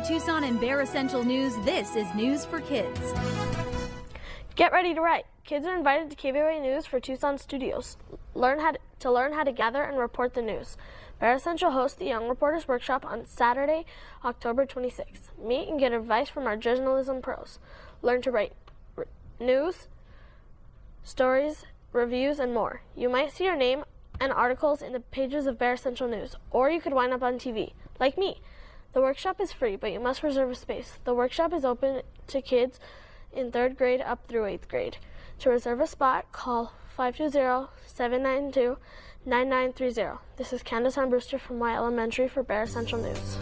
For Tucson and Bear Essential News, this is News for Kids. Get ready to write. Kids are invited to KVOA News for Tucson Studios. Learn how to, to learn how to gather and report the news. Bear Essential hosts the Young Reporters Workshop on Saturday, October 26th. Meet and get advice from our journalism pros. Learn to write news, stories, reviews, and more. You might see your name and articles in the pages of Bear Essential News, or you could wind up on TV, like me. The workshop is free, but you must reserve a space. The workshop is open to kids in third grade up through eighth grade. To reserve a spot, call 520-792-9930. This is Candace Armbruster from White Elementary for Bear Essential News.